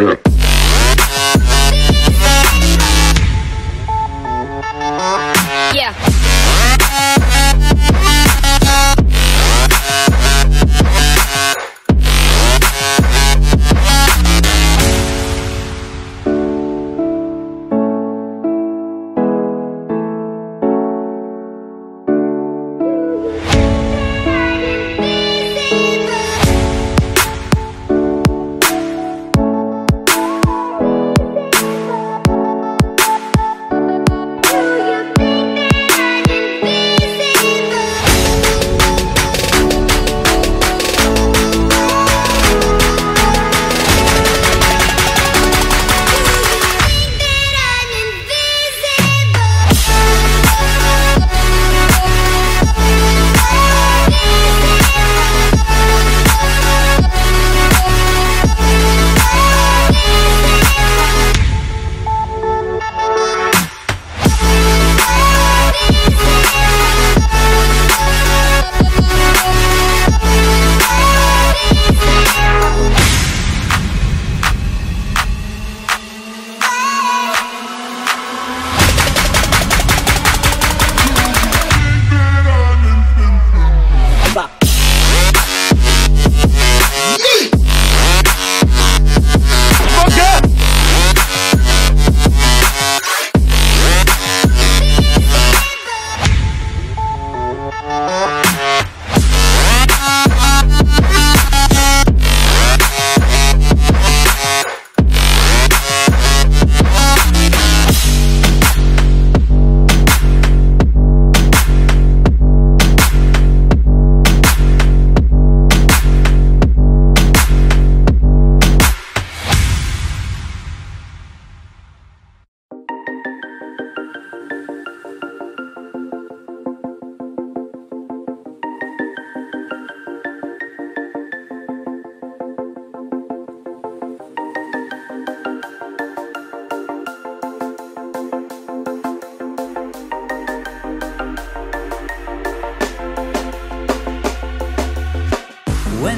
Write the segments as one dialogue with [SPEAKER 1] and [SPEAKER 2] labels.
[SPEAKER 1] Yeah.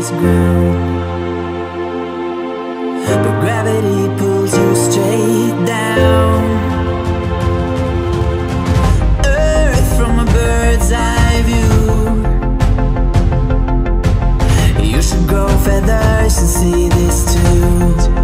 [SPEAKER 2] darkest ground But gravity pulls you straight down. Earth from a bird's eye view. You should grow feathers and see this too